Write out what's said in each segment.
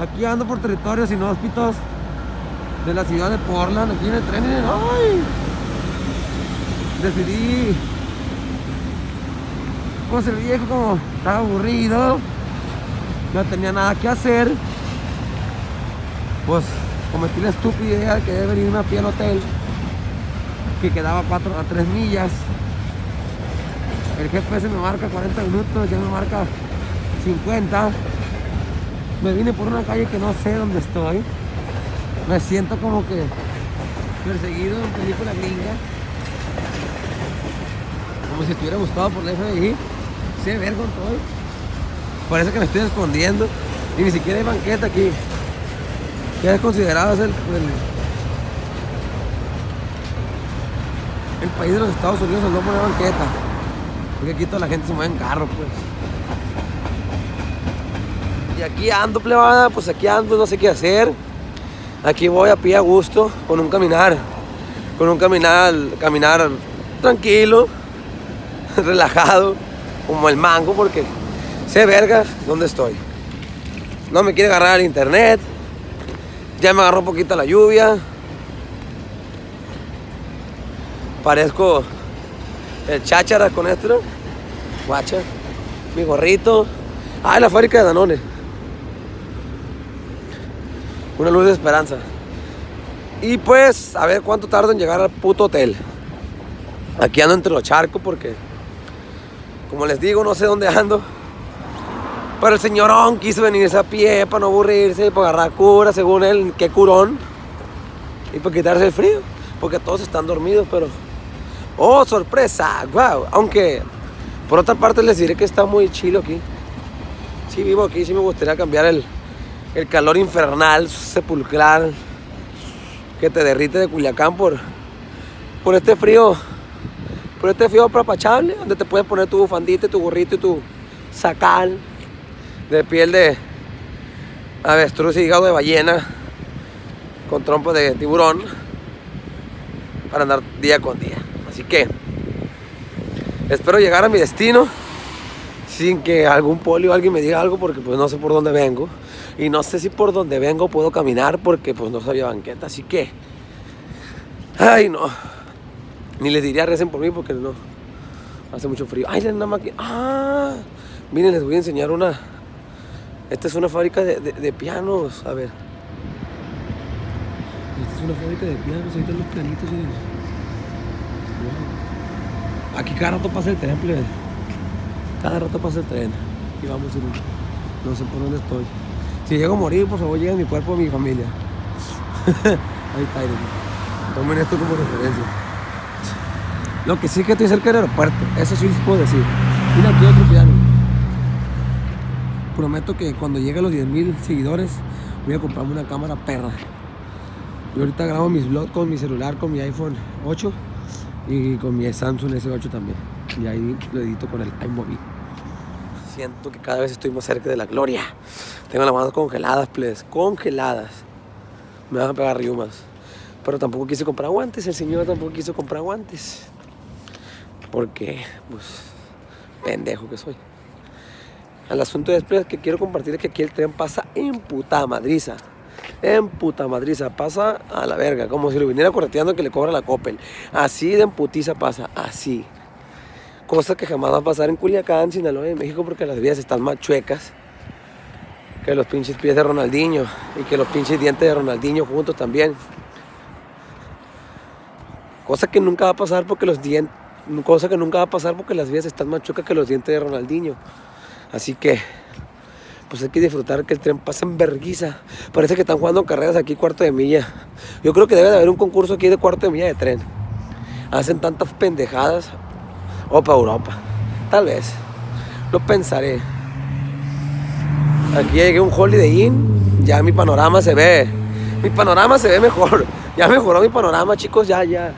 Aquí ando por territorios inhóspitos de la ciudad de Portland, aquí en el tren. ¡Ay! Decidí, pues el viejo como estaba aburrido, no tenía nada que hacer, pues cometí la estúpida idea de que debe venir una pie al hotel que quedaba 4 a 3 millas. El GPS me marca 40 minutos, ya me marca 50. Me vine por una calle que no sé dónde estoy. Me siento como que perseguido en película gringa. Como si estuviera buscado por la FBI. Sé ver con todo. Parece que me estoy escondiendo. Y ni siquiera hay banqueta aquí. Ya es considerado ser el, el país de los Estados Unidos al no poner banqueta. Porque aquí toda la gente se mueve en carro, pues. Y aquí ando, plebada, pues aquí ando, no sé qué hacer. Aquí voy a pie a gusto, con un caminar. Con un caminar, caminar tranquilo, relajado, como el mango, porque sé verga dónde estoy. No me quiere agarrar el internet. Ya me agarró un poquito la lluvia. Parezco el cháchara con esto. Guacha. Mi gorrito. Ah, la fábrica de Danone. Una luz de esperanza. Y pues, a ver cuánto tardo en llegar al puto hotel. Aquí ando entre los charcos porque, como les digo, no sé dónde ando. Pero el señorón quiso venirse a pie para no aburrirse, para agarrar cura, según él, qué curón. Y para quitarse el frío, porque todos están dormidos, pero... ¡Oh, sorpresa! ¡Wow! Aunque, por otra parte, les diré que está muy chilo aquí. Sí, vivo aquí, sí me gustaría cambiar el, el calor infernal, sepulcral, que te derrite de Culiacán por, por este frío, por este frío apapachable, donde te puedes poner tu bufandita, tu gorrito y tu sacal de piel de avestruz y hígado de ballena con trompo de tiburón para andar día con día. Así que espero llegar a mi destino sin que algún poli o alguien me diga algo porque pues no sé por dónde vengo y no sé si por donde vengo puedo caminar porque pues no sabía banqueta. Así que, ay no, ni les diría recen por mí porque no, hace mucho frío. Ay, más que, ah, miren, les voy a enseñar una. Esta es una fábrica de, de- pianos. A ver. Esta es una fábrica de pianos. Ahí están los pianitos. Aquí cada rato pasa el tren, plebe. Cada rato pasa el tren. Y vamos en No sé por dónde estoy. Si llego a morir, por favor, llega a mi cuerpo a mi familia. Ahí está. Tomen esto como referencia. Lo que sí que estoy cerca del aeropuerto. Eso sí puedo decir. Mira, aquí otro piano prometo que cuando llegue a los 10.000 seguidores voy a comprarme una cámara perra. Yo ahorita grabo mis vlogs con mi celular, con mi iPhone 8 y con mi Samsung S8 también. Y ahí lo edito con el iMovie. Siento que cada vez estoy más cerca de la gloria. Tengo las manos congeladas, please, congeladas. Me van a pegar riumas. Pero tampoco quise comprar guantes, el señor tampoco quiso comprar guantes. Porque, pues, pendejo que soy. El asunto es pues, que quiero compartir es que aquí el tren pasa en puta madriza. En puta madriza. Pasa a la verga. Como si lo viniera correteando que le cobra la Coppel. Así de emputiza pasa. Así. Cosa que jamás va a pasar en Culiacán, Sinaloa y México porque las vías están más chuecas que los pinches pies de Ronaldinho. Y que los pinches dientes de Ronaldinho juntos también. Cosa que nunca va a pasar porque los dientes... Cosa que nunca va a pasar porque las vías están más chuecas que los dientes de Ronaldinho. Así que, pues hay que disfrutar que el tren pasa en verguiza. Parece que están jugando carreras aquí cuarto de milla. Yo creo que debe de haber un concurso aquí de cuarto de milla de tren. Hacen tantas pendejadas. O para Europa. Tal vez. Lo pensaré. Aquí llegué un Holiday Inn. Ya mi panorama se ve. Mi panorama se ve mejor. Ya mejoró mi panorama, chicos. Ya, ya.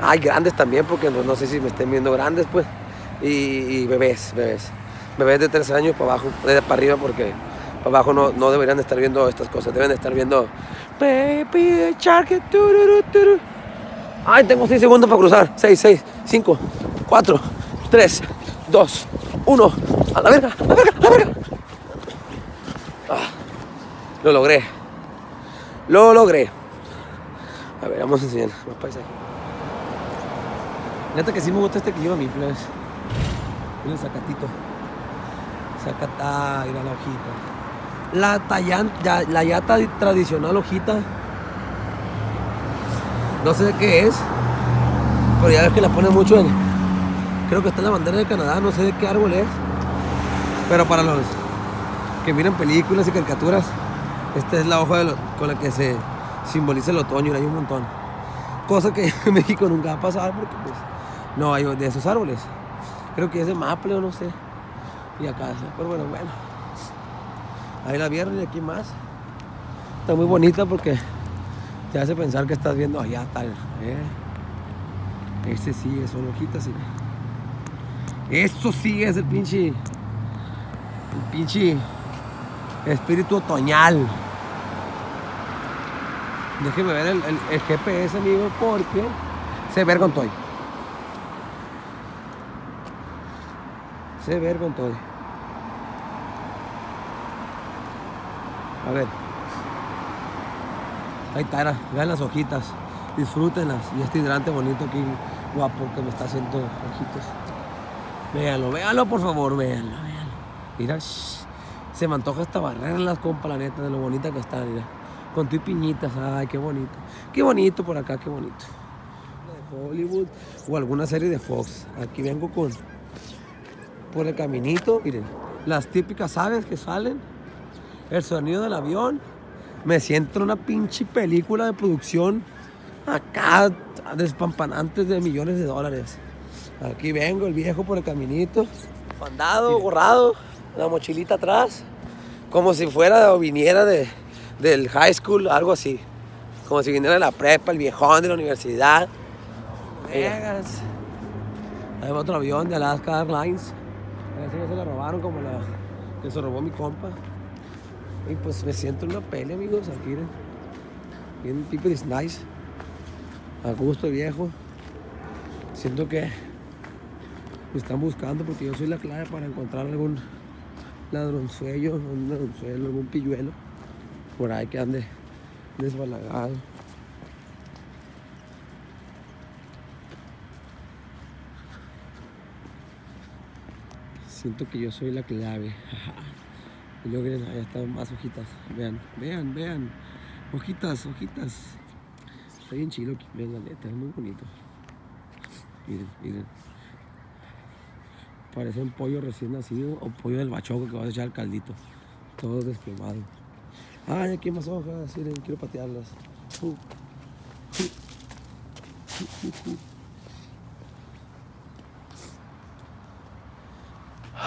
Hay grandes también, porque no, sé si me estén viendo grandes, pues. Y, bebés, bebés bebés de 13 años para abajo, de para arriba, porque para abajo no, no deberían de estar viendo estas cosas, deben de estar viendo Baby Shark. tururu, turu. Ay, tengo 6 segundos para cruzar. 6, 6, 5, 4, 3, 2, 1. A la verga, a la verga, a la verga. Ah, Lo logré. Lo logré. A ver, vamos a enseñar más paisaje. Neta que sí me gusta este clima, mi plebes. Mira el zacatito. Zacatá, mira la hojita. La, tallan, la yata tradicional hojita. No sé qué es. Pero ya ves que la ponen mucho en. Creo que está en la bandera de Canadá, no sé de qué árbol es. Pero para los que miran películas y caricaturas, esta es la hoja con la que se simboliza el otoño y hay un montón. Cosa que en México nunca va a pasar porque pues no hay de esos árboles. Creo que es de maple o no sé. Y acá, pero bueno, bueno. Ahí la vieron y aquí más. Está muy bonita porque te hace pensar que estás viendo allá tal. ¿eh? Ese sí es son hojitas, sí. Eso sí es el pinche. Pinche espíritu otoñal. Déjeme ver el, el- GPS, amigo, porque se ver con todo. Se ver con todo. A ver. Ahí está, vean las hojitas. Disfrútenlas. Y este hidrante bonito aquí, guapo, que me está haciendo ojitos. Véanlo, véanlo por favor, véanlo, véanlo. Mira, shh, se me antoja hasta barrerlas, compa, la neta, de lo bonita que están, mira. Con tu y piñitas, ay, qué bonito. Qué bonito por acá, qué bonito. De Hollywood o alguna serie de Fox. Aquí vengo con por el caminito, miren, las típicas aves que salen, el sonido del avión. Me siento en una pinche película de producción acá, despampanantes de millones de dólares. Aquí vengo, el viejo por el caminito, fandado, borrado, la mochilita atrás, como si fuera o viniera de, del high school, algo así. Como si viniera de la prepa, el viejón de la universidad. Vegas. Hay otro avión de Alaska Airlines. Ese ya se lo robaron como la que se robó mi compa. Y pues me siento en una pele, amigos, aquí. Miren, Bien, people is nice. A gusto, viejo. Siento que me están buscando porque yo soy la clave para encontrar algún ladronzuelo, un ladronzuelo, algún pilluelo por ahí que ande desbalagado. Siento que yo soy la clave. Y luego miren, ahí están más hojitas. Vean, vean, vean. Hojitas, hojitas. Está bien chido aquí, vean la neta, es muy bonito. Miren, miren. Parece un pollo recién nacido o pollo del bachoco que vas a echar al caldito. Todo desplomado. Ay, aquí hay más hojas, miren, quiero patearlas. Uh.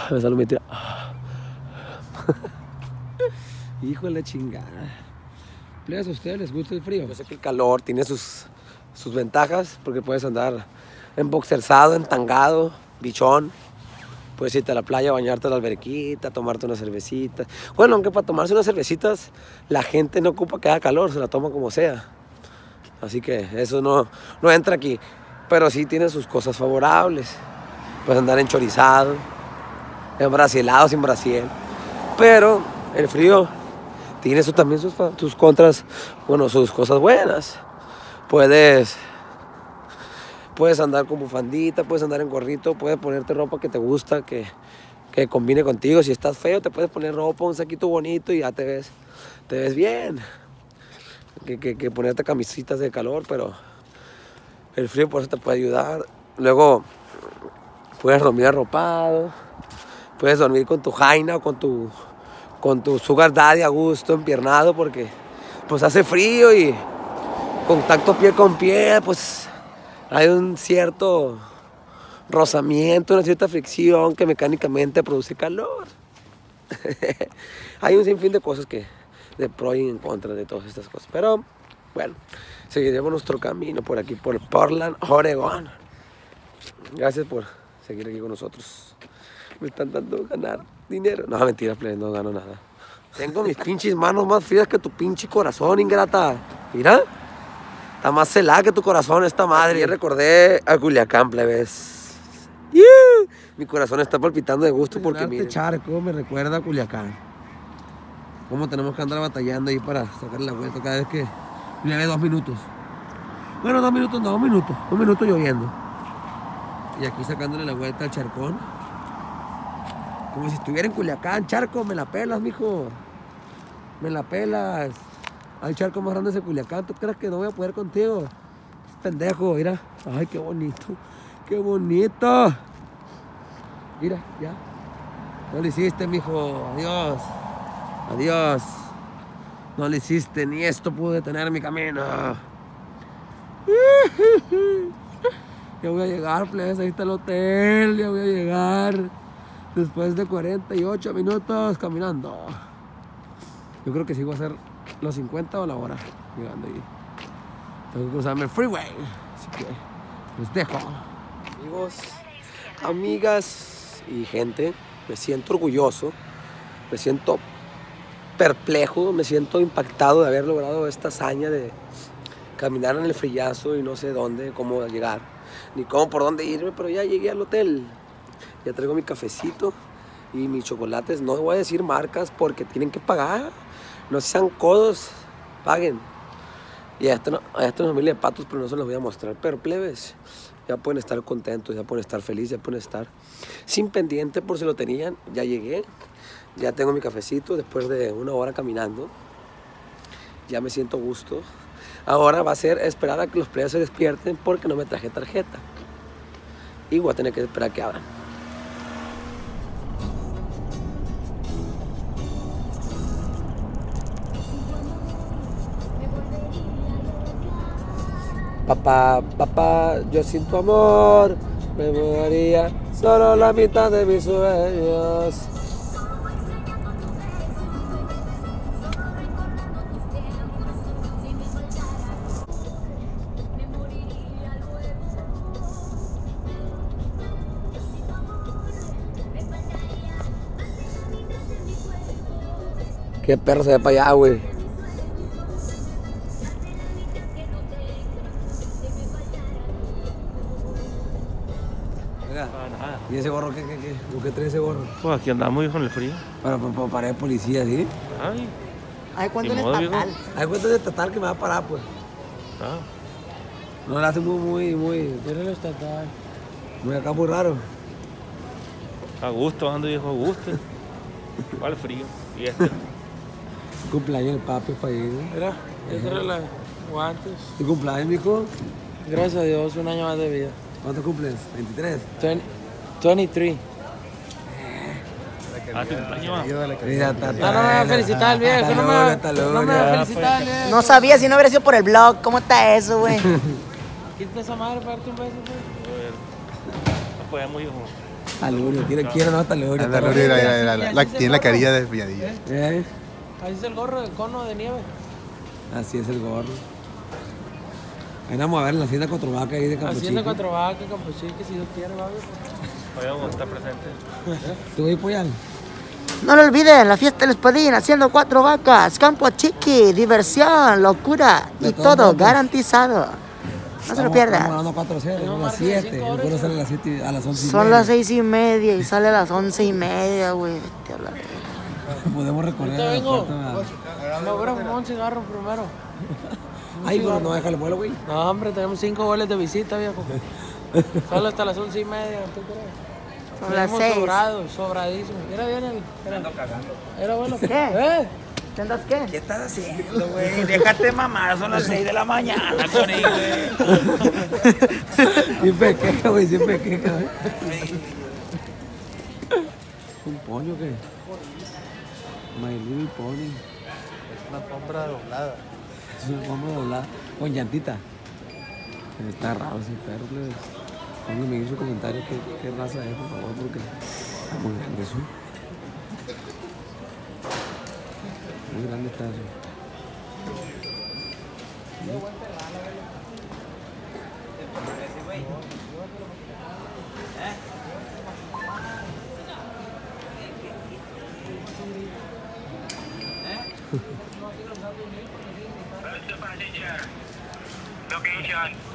Me salió mi tira. Híjole, chingada. Plebes, ¿a ustedes les gusta el frío? Yo sé que el calor tiene sus, sus ventajas porque puedes andar en boxerzado, entangado, bichón. Puedes irte a la playa, bañarte a la alberquita, tomarte una cervecita. Bueno, aunque para tomarse unas cervecitas la gente no ocupa que haga calor, se la toma como sea. Así que eso no, no entra aquí. Pero sí tiene sus cosas favorables. Puedes andar enchorizado, embrasilado sin brasiel. Pero el frío tiene su- también sus, sus contras, bueno, sus cosas buenas. Puedes, puedes andar con bufandita, puedes andar en gorrito, puedes ponerte ropa que te gusta, que, que combine contigo. Si estás feo, te puedes poner ropa, un saquito bonito y ya te ves, te ves bien. Que, que- ponerte camisitas de calor, pero el frío por eso te puede ayudar. Luego puedes dormir arropado, puedes dormir con tu jaina o con tu, con tu sugar daddy a gusto, empiernado, porque pues hace frío y contacto piel con piel, pues hay un cierto rozamiento, una cierta fricción que mecánicamente produce calor. hay un sinfín de cosas que de pro y en contra de todas estas cosas. Pero bueno, seguiremos nuestro camino por aquí, por Portland, Oregon. Gracias por seguir aquí con nosotros. Me están dando ganar dinero. No, mentira, no gano nada. Tengo mis pinches manos más frías que tu pinche corazón, ingrata. Mira. Está más celada que tu corazón esta madre. Y recordé a Culiacán, plebes. Mi corazón está palpitando de gusto porque Arte mire. Charco me recuerda a Culiacán. cómo tenemos que andar batallando ahí para sacar la vuelta cada vez que llueve dos minutos. Bueno, dos minutos, no, dos minutos, un minuto lloviendo. Y aquí sacándole la vuelta al charcón. Como si estuviera en Culiacán, charco, me la pelas, mijo. Me la pelas. Hay charco más grande ese Culiacán, ¿tú crees que no voy a poder contigo? Pendejo, mira. Ay, qué bonito. Qué bonito. Mira, ya. No lo hiciste, mijo. Adiós. Adiós. No lo hiciste, ni esto pudo detener mi camino. Ya voy a llegar, plebes. Ahí está el hotel. Ya voy a llegar. Después de 48 minutos caminando. Yo creo que sí voy a hacer los 50 o la hora llegando ahí. Tengo que cruzarme el freeway. Así que los dejo. Amigos, amigas y gente, me siento orgulloso. Me siento perplejo. Me siento impactado de haber logrado esta hazaña de caminar en el frillazo y no sé dónde, cómo llegar, ni cómo, por dónde irme, pero ya llegué al hotel. Ya traigo mi cafecito y mis chocolates. No voy a decir marcas porque tienen que pagar. No sean codos, paguen. Y a esto no, a esto no es familia de patos, pero no se los voy a mostrar. Pero plebes, ya pueden estar contentos, ya pueden estar felices, ya pueden estar sin pendiente por si lo tenían. Ya llegué, ya tengo mi cafecito después de una hora caminando. Ya me siento gusto. Ahora va a ser esperar a que los plebes se despierten porque no me traje tarjeta. Y voy a tener que esperar a que abran. Papá, papá, yo sin tu amor me moriría solo la mitad de mis sueños. Qué perro se ve para allá, güey. ¿Y ese gorro qué, qué, qué? ¿Por qué trae ese gorro? Pues aquí andamos hijo en el frío. Para, para, para parar de policía, ¿sí? Ay, Ay, ¿cuánto es viejo. estatal? Hay cuenta de estatal que me va a parar, pues. ah, No, lo hace muy, muy, muy, Pero el estatal. muy acá muy raro. a gusto, ando viejo, a gusto. ¿Cuál frío? Y este. Cumpleaños el papi para ir. ¿no? Mira, esa era la guantes. ¿Tu cumpleaños, mijo? Gracias a Dios, un año más de vida. ¿Cuánto cumples? ¿23? 20 23. Ah, tu cumpleaños No, no me va a felicitar el viejo, no me va, no me luna. va a felicitar el viejo. No sabía si no hubiera sido por el blog. ¿Cómo está eso, güey? Quítate esa madre para darte un beso, pues. No podemos, hijo. Alurio, quiero, quiero no hasta Alurio. Anda, está Luri, bueno. la- la- la- la- tiene la carilla de pilladilla. Eh, Ahí es el gorro del cono de nieve. Así es el gorro. Ahí vamos a ver en la hacienda Cuatro Vacas ahí de Campo Haciendo Chico. cuatro vacas, Campo Chico, si Dios quiere, va, viejo. Hoy vamos a estar presentes. ¿Tú voy Poyal? No lo olviden, la fiesta del Espadín, haciendo cuatro vacas, campo chiqui, diversión, locura De y todo garantizado. No se lo pierdan. ganando 4-0, Tenemos son las margen de 7. cinco El horas, vuelo sale a las 7, a las 11 y Son media. las seis y media y sale a las once y media, güey. Podemos recorrer Ahorita vengo. Me voy a fumar un cigarro primero. Ay, pero no deja el vuelo, güey. No, hombre, tenemos cinco goles de visita, viejo. Solo hasta las once y media, ¿tú crees? Son las seis. sobrados, sobradísimos. Era bien el... Era, era bueno. ¿Qué? ¿Eh? ¿Qué andas qué? ¿Qué estás haciendo, güey? Déjate mamar, son las 6 de la mañana, Cori, güey. Siempre queja, güey, siempre queja, güey. ¿Un pollo qué? My Little Pony. Una alfombra doblada. Es una forma doblada. Con llantita. Está raro ese perro, plebes. Pónganme en su comentario qué, qué raza es, por favor, porque está muy grande eso. Muy grande está eso. Location.